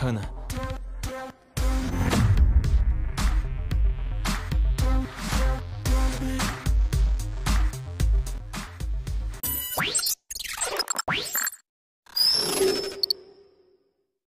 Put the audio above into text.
还呢，